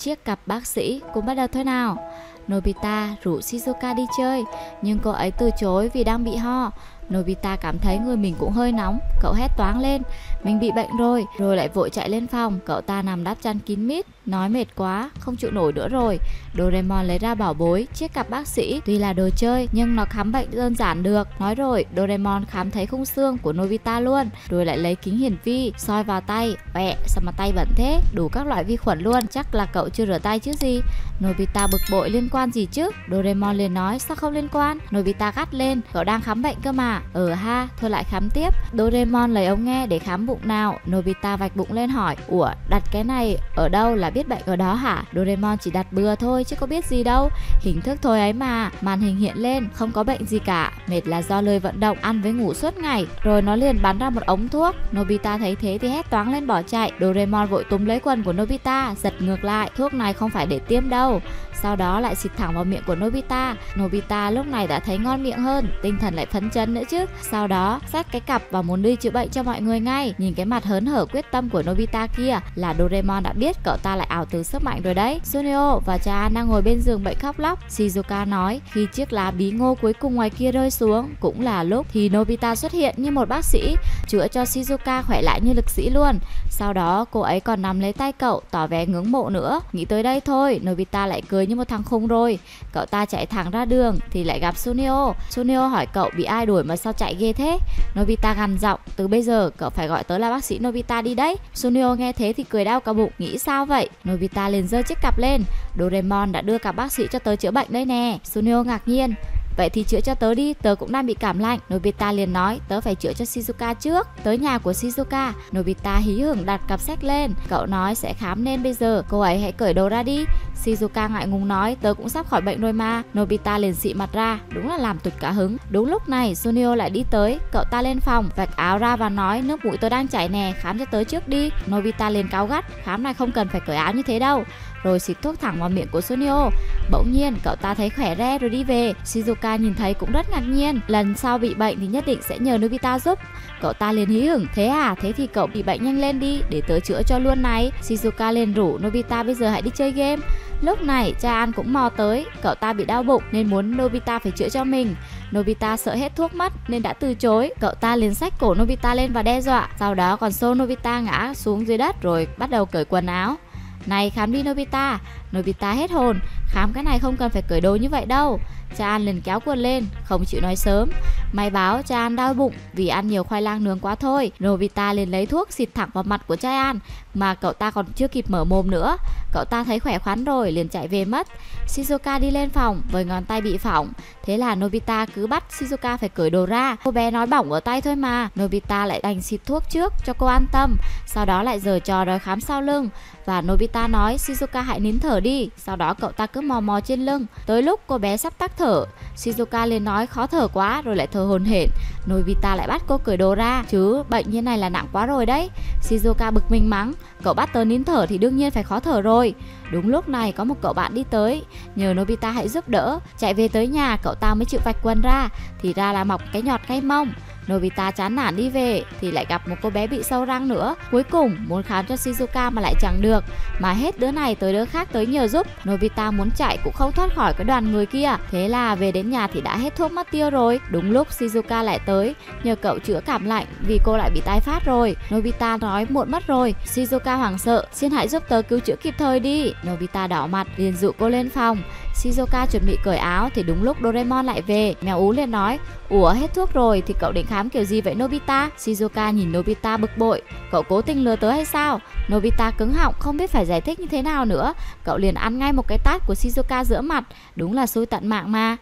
Chiếc cặp bác sĩ cũng bắt đầu thôi nào. Nobita rủ Shizuka đi chơi, nhưng cô ấy từ chối vì đang bị ho. Nobita cảm thấy người mình cũng hơi nóng, cậu hét toáng lên, mình bị bệnh rồi, rồi lại vội chạy lên phòng, cậu ta nằm đắp chăn kín mít, nói mệt quá, không chịu nổi nữa rồi. Doraemon lấy ra bảo bối, chiếc cặp bác sĩ, tuy là đồ chơi nhưng nó khám bệnh đơn giản được. Nói rồi, Doraemon khám thấy khung xương của Nobita luôn, rồi lại lấy kính hiển vi, soi vào tay, bẹ, sao mà tay bẩn thế, đủ các loại vi khuẩn luôn, chắc là cậu chưa rửa tay chứ gì. Nobita bực bội liên quan gì chứ? Doraemon liền nói, sao không liên quan? Nobita gắt lên, cậu đang khám bệnh cơ mà ờ ha, thôi lại khám tiếp. Doraemon lấy ống nghe để khám bụng nào. Nobita vạch bụng lên hỏi, ủa, đặt cái này ở đâu là biết bệnh ở đó hả? Doraemon chỉ đặt bừa thôi chứ có biết gì đâu. Hình thức thôi ấy mà. Màn hình hiện lên, không có bệnh gì cả. Mệt là do lười vận động, ăn với ngủ suốt ngày. Rồi nó liền bắn ra một ống thuốc. Nobita thấy thế thì hét toáng lên bỏ chạy. Doraemon vội túm lấy quần của Nobita, giật ngược lại. Thuốc này không phải để tiêm đâu. Sau đó lại xịt thẳng vào miệng của Nobita. Nobita lúc này đã thấy ngon miệng hơn, tinh thần lại phấn chấn nữa chứ. Sau đó, xách cái cặp và muốn đi chữa bệnh cho mọi người ngay. Nhìn cái mặt hớn hở quyết tâm của Nobita kia là Doraemon đã biết cậu ta lại ảo tưởng sức mạnh rồi đấy. Suneo và cha An đang ngồi bên giường bệnh khóc lóc. Shizuka nói khi chiếc lá bí ngô cuối cùng ngoài kia rơi xuống cũng là lúc thì Nobita xuất hiện như một bác sĩ chữa cho Shizuka khỏe lại như lực sĩ luôn. Sau đó cô ấy còn nắm lấy tay cậu tỏ vẻ ngưỡng mộ nữa. Nghĩ tới đây thôi, Nobita lại cười như một thằng khùng rồi. Cậu ta chạy thẳng ra đường thì lại gặp Suneo. Suneo hỏi cậu bị ai đuổi mà sao chạy ghê thế? Nobita gằn giọng, từ bây giờ cậu phải gọi tớ là bác sĩ Nobita đi đấy. Sunio nghe thế thì cười đau cả bụng, nghĩ sao vậy? Nobita liền giơ chiếc cặp lên. Doraemon đã đưa cả bác sĩ cho tớ chữa bệnh đây nè. Sunio ngạc nhiên, Vậy thì chữa cho tớ đi, tớ cũng đang bị cảm lạnh. Nobita liền nói, tớ phải chữa cho Shizuka trước. Tới nhà của Shizuka, Nobita hí hửng đặt cặp sách lên. Cậu nói sẽ khám nên bây giờ, cô ấy hãy cởi đồ ra đi. Shizuka ngại ngùng nói, tớ cũng sắp khỏi bệnh rồi mà. Nobita liền xị mặt ra, đúng là làm tụt cả hứng. Đúng lúc này, Sunio lại đi tới, cậu ta lên phòng, vạch áo ra và nói, nước mũi tớ đang chảy nè, khám cho tớ trước đi. Nobita liền cáo gắt, khám này không cần phải cởi áo như thế đâu rồi xịt thuốc thẳng vào miệng của Sunio. Bỗng nhiên cậu ta thấy khỏe re rồi đi về. Shizuka nhìn thấy cũng rất ngạc nhiên. Lần sau bị bệnh thì nhất định sẽ nhờ Nobita giúp. Cậu ta liền hí hửng. Thế à? Thế thì cậu bị bệnh nhanh lên đi để tớ chữa cho luôn này. Shizuka liền rủ Nobita bây giờ hãy đi chơi game. Lúc này cha An cũng mò tới, cậu ta bị đau bụng nên muốn Nobita phải chữa cho mình. Nobita sợ hết thuốc mất nên đã từ chối. Cậu ta liền xách cổ Nobita lên và đe dọa. Sau đó còn xô Nobita ngã xuống dưới đất rồi bắt đầu cởi quần áo. Này khám đi, Nobita. Nobita hết hồn. Khám cái này không cần phải cởi đồ như vậy đâu. Cha An liền kéo quần lên, Không chịu nói sớm. May báo cha An đau bụng Vì ăn nhiều khoai lang nướng quá thôi. Nobita liền lấy thuốc xịt thẳng vào mặt của cha An. Mà cậu ta còn chưa kịp mở mồm nữa. Cậu ta thấy khỏe khoắn rồi, liền chạy về mất. Shizuka đi lên phòng với ngón tay bị phỏng. Thế là Nobita cứ bắt Shizuka phải cởi đồ ra. Cô bé nói bỏng ở tay thôi mà. Nobita lại đành xịt thuốc trước cho cô an tâm. Sau đó lại giờ trò đòi khám sau lưng. Và Nobita nói Shizuka hãy nín thở đi. Sau đó cậu ta cứ mò mò trên lưng. Tới lúc cô bé sắp tắc thở Shizuka liền nói, khó thở quá. Rồi lại thở hồn hển. Nobita lại bắt cô cởi đồ ra. Chứ, bệnh như này là nặng quá rồi đấy. Shizuka bực mình mắng. Cậu bắt tớ nín thở thì đương nhiên phải khó thở rồi. Đúng lúc này có một cậu bạn đi tới. Nhờ Nobita hãy giúp đỡ. Chạy về tới nhà, cậu ta mới chịu vạch quần ra. Thì ra là mọc cái nhọt cái mông. Nobita chán nản đi về thì lại gặp một cô bé bị sâu răng nữa. Cuối cùng muốn khám cho Shizuka mà lại chẳng được, mà hết đứa này tới đứa khác tới nhờ giúp. Nobita muốn chạy cũng không thoát khỏi cái đoàn người kia. Thế là về đến nhà thì đã hết thuốc mất tiêu rồi. Đúng lúc Shizuka lại tới, nhờ cậu chữa cảm lạnh vì cô lại bị tái phát rồi. Nobita nói muộn mất rồi. Shizuka hoảng sợ, xin hãy giúp tớ cứu chữa kịp thời đi. Nobita đỏ mặt liền dụ cô lên phòng. Shizuka chuẩn bị cởi áo thì đúng lúc Doraemon lại về. Mèo ú liền nói, Ủa hết thuốc rồi thì cậu định khám kiểu gì vậy Nobita? Shizuka nhìn Nobita bực bội. Cậu cố tình lừa tớ hay sao? Nobita cứng họng không biết phải giải thích như thế nào nữa. Cậu liền ăn ngay một cái tát của Shizuka giữa mặt. Đúng là xui tận mạng mà.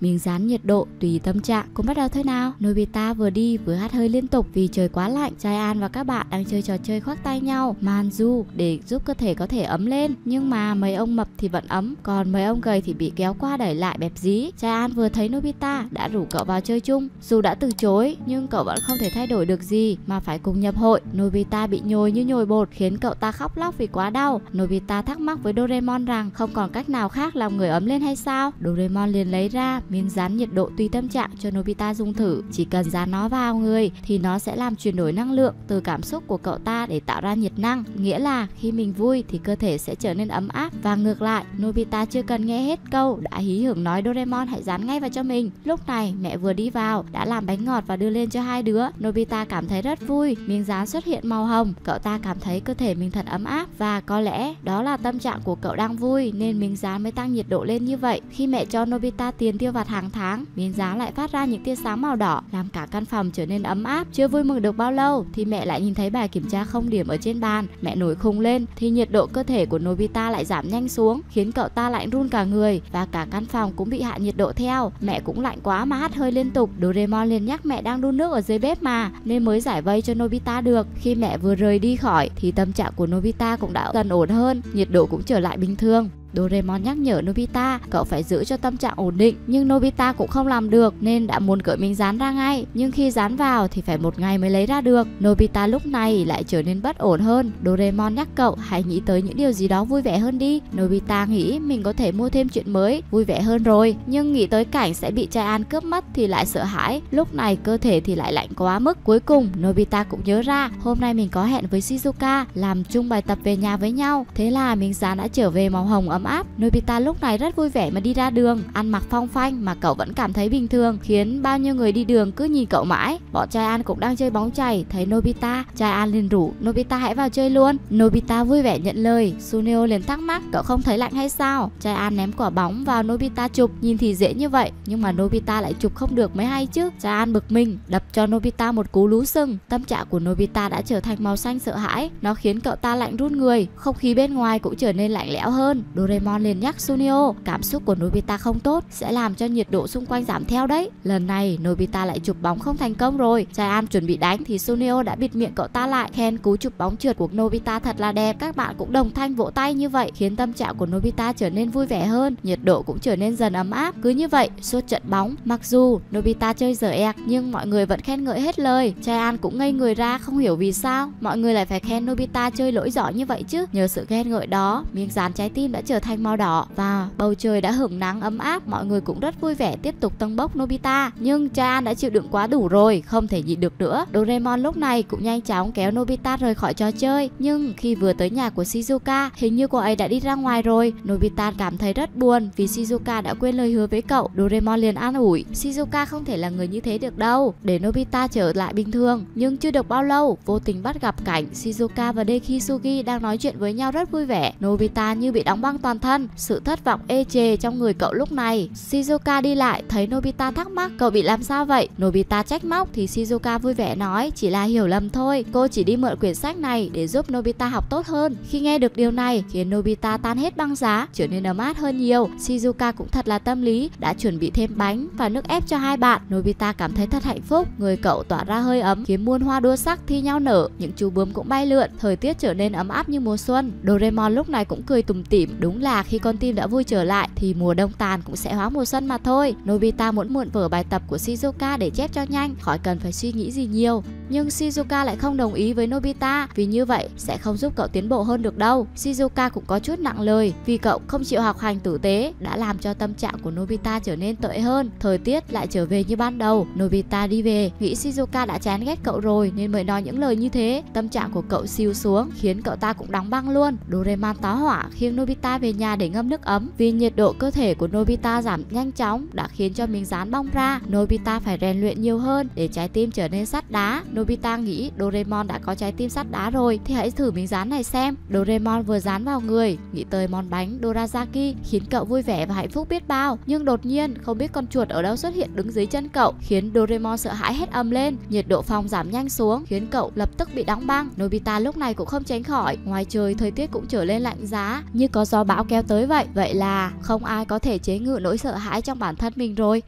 Miếng dán nhiệt độ tùy tâm trạng cũng bắt đầu thế nào. Nobita vừa đi vừa hát hơi liên tục vì trời quá lạnh. Chai An và các bạn đang chơi trò chơi khoác tay nhau, manju để giúp cơ thể có thể ấm lên. Nhưng mà mấy ông mập thì vẫn ấm, còn mấy ông gầy thì bị kéo qua đẩy lại bẹp dí. Chai An vừa thấy Nobita đã rủ cậu vào chơi chung. Dù đã từ chối nhưng cậu vẫn không thể thay đổi được gì mà phải cùng nhập hội. Nobita bị nhồi như nhồi bột khiến cậu ta khóc lóc vì quá đau. Nobita thắc mắc với Doraemon rằng không còn cách nào khác làm người ấm lên hay sao. Doraemon liền lấy ra miếng dán nhiệt độ tùy tâm trạng cho Nobita dùng thử. Chỉ cần dán nó vào người thì nó sẽ làm chuyển đổi năng lượng từ cảm xúc của cậu ta để tạo ra nhiệt năng. Nghĩa là khi mình vui thì cơ thể sẽ trở nên ấm áp và ngược lại, Nobita chưa cần nghe hết câu đã hí hưởng nói Doraemon hãy dán ngay vào cho mình. Lúc này mẹ vừa đi vào đã làm bánh ngọt và đưa lên cho hai đứa. Nobita cảm thấy rất vui, miếng dán xuất hiện màu hồng. Cậu ta cảm thấy cơ thể mình thật ấm áp và có lẽ đó là tâm trạng của cậu đang vui nên miếng dán mới tăng nhiệt độ lên như vậy. Khi mẹ cho Nobita tiền tiêu vặt hàng tháng, miếng giá lại phát ra những tia sáng màu đỏ làm cả căn phòng trở nên ấm áp. Chưa vui mừng được bao lâu thì mẹ lại nhìn thấy bài kiểm tra không điểm ở trên bàn. Mẹ nổi khùng lên thì nhiệt độ cơ thể của Nobita lại giảm nhanh xuống khiến cậu ta lạnh run cả người và cả căn phòng cũng bị hạ nhiệt độ theo. Mẹ cũng lạnh quá mà hắt hơi liên tục. Doraemon liền nhắc mẹ đang đun nước ở dưới bếp mà nên mới giải vây cho Nobita được. Khi mẹ vừa rời đi khỏi thì tâm trạng của Nobita cũng đã dần ổn hơn, nhiệt độ cũng trở lại bình thường. Doraemon nhắc nhở Nobita, cậu phải giữ cho tâm trạng ổn định. Nhưng Nobita cũng không làm được, nên đã muốn cởi miếng dán ra ngay. Nhưng khi dán vào thì phải một ngày mới lấy ra được. Nobita lúc này lại trở nên bất ổn hơn. Doraemon nhắc cậu, hãy nghĩ tới những điều gì đó vui vẻ hơn đi. Nobita nghĩ mình có thể mua thêm chuyện mới, vui vẻ hơn rồi. Nhưng nghĩ tới cảnh sẽ bị trai An cướp mất thì lại sợ hãi. Lúc này cơ thể thì lại lạnh quá mức. Cuối cùng, Nobita cũng nhớ ra, hôm nay mình có hẹn với Shizuka, làm chung bài tập về nhà với nhau. Thế là miếng dán đã trở về màu hồng ấm áp. Nobita lúc này rất vui vẻ mà đi ra đường, ăn mặc phong phanh mà cậu vẫn cảm thấy bình thường, khiến bao nhiêu người đi đường cứ nhìn cậu mãi. Bọn trai An cũng đang chơi bóng chày, thấy Nobita, trai An liền rủ Nobita hãy vào chơi luôn. Nobita vui vẻ nhận lời, Suneo liền thắc mắc cậu không thấy lạnh hay sao? Trai An ném quả bóng vào Nobita chụp, nhìn thì dễ như vậy, nhưng mà Nobita lại chụp không được mới hay chứ. Trai An bực mình, đập cho Nobita một cú lú sưng. Tâm trạng của Nobita đã trở thành màu xanh sợ hãi, nó khiến cậu ta lạnh run người, không khí bên ngoài cũng trở nên lạnh lẽo hơn. Doraemon liền nhắc Sunio, cảm xúc của Nobita không tốt sẽ làm cho nhiệt độ xung quanh giảm theo đấy. Lần này Nobita lại chụp bóng không thành công rồi. Giant chuẩn bị đánh thì Sunio đã bịt miệng cậu ta lại, khen cú chụp bóng trượt của Nobita thật là đẹp. Các bạn cũng đồng thanh vỗ tay như vậy, khiến tâm trạng của Nobita trở nên vui vẻ hơn, nhiệt độ cũng trở nên dần ấm áp. Cứ như vậy, suốt trận bóng, mặc dù Nobita chơi dở ẹc nhưng mọi người vẫn khen ngợi hết lời. Giant cũng ngây người ra không hiểu vì sao mọi người lại phải khen Nobita chơi lỗi giỏi như vậy chứ. Nhờ sự khen ngợi đó, miếng dán trái tim đã trở thành màu đỏ và bầu trời đã hưởng nắng ấm áp, mọi người cũng rất vui vẻ tiếp tục tăng bốc Nobita. Nhưng cha đã chịu đựng quá đủ rồi, không thể nhịn được nữa. Doraemon lúc này cũng nhanh chóng kéo Nobita rời khỏi trò chơi. Nhưng khi vừa tới nhà của Shizuka, hình như cô ấy đã đi ra ngoài rồi. Nobita cảm thấy rất buồn vì Shizuka đã quên lời hứa với cậu. Doraemon liền an ủi, Shizuka không thể là người như thế được đâu, để Nobita trở lại bình thường. Nhưng chưa được bao lâu, vô tình bắt gặp cảnh Shizuka và Dekisugi đang nói chuyện với nhau rất vui vẻ. Nobita như bị đóng băng toàn thân, sự thất vọng ê chề trong người cậu lúc này. Shizuka đi lại thấy Nobita thắc mắc cậu bị làm sao vậy. Nobita trách móc thì Shizuka vui vẻ nói chỉ là hiểu lầm thôi. Cô chỉ đi mượn quyển sách này để giúp Nobita học tốt hơn. Khi nghe được điều này khiến Nobita tan hết băng giá, trở nên ấm áp hơn nhiều. Shizuka cũng thật là tâm lý, đã chuẩn bị thêm bánh và nước ép cho hai bạn. Nobita cảm thấy thật hạnh phúc, người cậu tỏa ra hơi ấm khiến muôn hoa đua sắc thi nhau nở, những chú bướm cũng bay lượn, thời tiết trở nên ấm áp như mùa xuân. Doraemon lúc này cũng cười tủm tỉm, đúng là khi con tim đã vui trở lại thì mùa đông tàn cũng sẽ hóa mùa xuân mà thôi. Nobita muốn mượn vở bài tập của Shizuka để chép cho nhanh, khỏi cần phải suy nghĩ gì nhiều. Nhưng Shizuka lại không đồng ý với Nobita vì như vậy sẽ không giúp cậu tiến bộ hơn được đâu. Shizuka cũng có chút nặng lời vì cậu không chịu học hành tử tế đã làm cho tâm trạng của Nobita trở nên tệ hơn. Thời tiết lại trở về như ban đầu. Nobita đi về, nghĩ Shizuka đã chán ghét cậu rồi nên mới nói những lời như thế. Tâm trạng của cậu siêu xuống khiến cậu ta cũng đóng băng luôn. Doraemon tá hỏa khiêng Nobita về nhà để ngâm nước ấm vì nhiệt độ cơ thể của Nobita giảm nhanh chóng đã khiến cho miếng dán bong ra. Nobita phải rèn luyện nhiều hơn để trái tim trở nên sắt đá. Nobita nghĩ Doraemon đã có trái tim sắt đá rồi thì hãy thử miếng dán này xem. Doraemon vừa dán vào người, nghĩ tới món bánh Dorazaki khiến cậu vui vẻ và hạnh phúc biết bao. Nhưng đột nhiên không biết con chuột ở đâu xuất hiện đứng dưới chân cậu khiến Doraemon sợ hãi hết âm lên. Nhiệt độ phòng giảm nhanh xuống khiến cậu lập tức bị đóng băng. Nobita lúc này cũng không tránh khỏi. Ngoài trời thời tiết cũng trở lên lạnh giá như có gió bão kéo tới vậy. Vậy là không ai có thể chế ngự nỗi sợ hãi trong bản thân mình rồi